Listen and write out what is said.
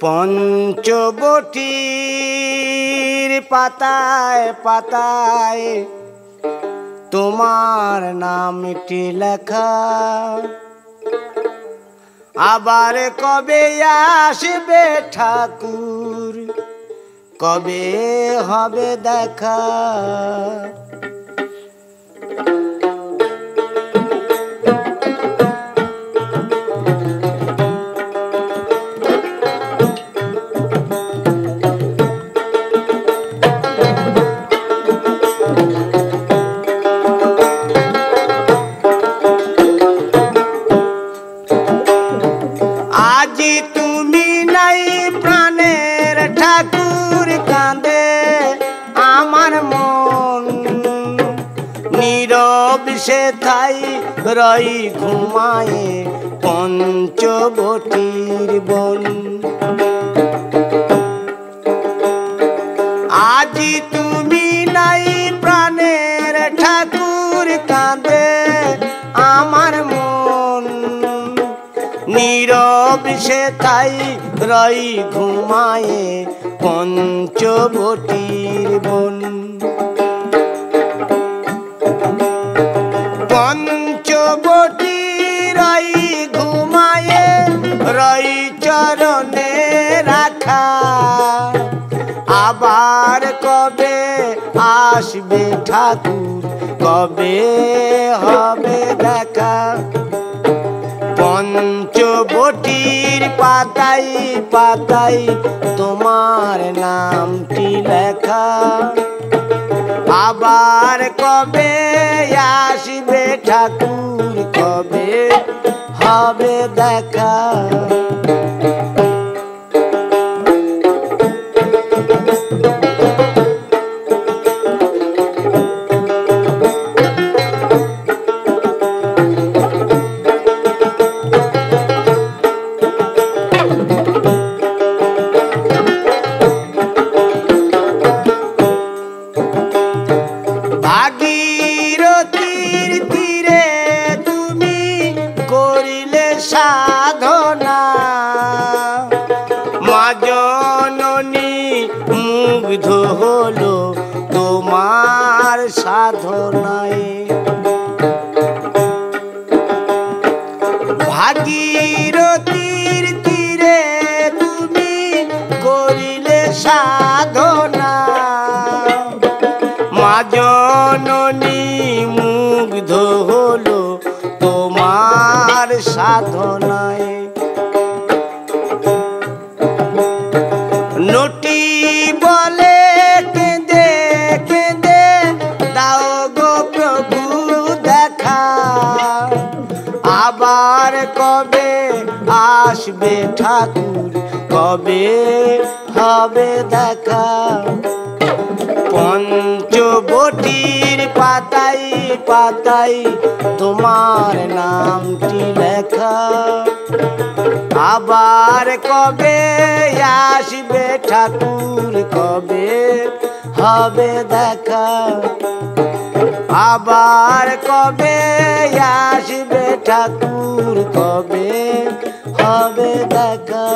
পঞ্চবটির পাতায় পাতায় তোমার নামটি লেখা। আবার কবে আসবে ঠাকুর? কবে হবে দেখা? আজি তুমি নাই, প্রাণের ঠাকুর কাঁদে। আমার মন নীরব সে থাই রই ঘুমায়ে পঞ্চবটির বন। আজি তুমি নাই, প্রাণের ঠাকুর কাঁদে। নীরব সে তাই রই ঘুমায়ে পঞ্চবটির বন। ঘুমায়ে রাখা। আবার কবে আসবে ঠাকুর, কবে হবে দেখা? পঞ্চবটির পাতাই পাতাই তোমার নামটি লেখা। আবার কবে আসবে ঠাকুর কবে হবে দেখা? মা জননী মুগ্ধ হলো তোমার সাধনায়। ভাগীরথীর তীরে তুমি করিলে সাধনা। মা জননী মুগ্ধ হলো তোমার সাধনায়। আসবে ঠাকুর, কবে হবে দেখা? পঞ্চবটির পাতাই পাতাই তোমার নামটি লেখা। আবার কবে আসবে ঠাকুর, কবে হবে দেখা? আবার কবে আসবে ঠাকুর, কবে হবে দেখা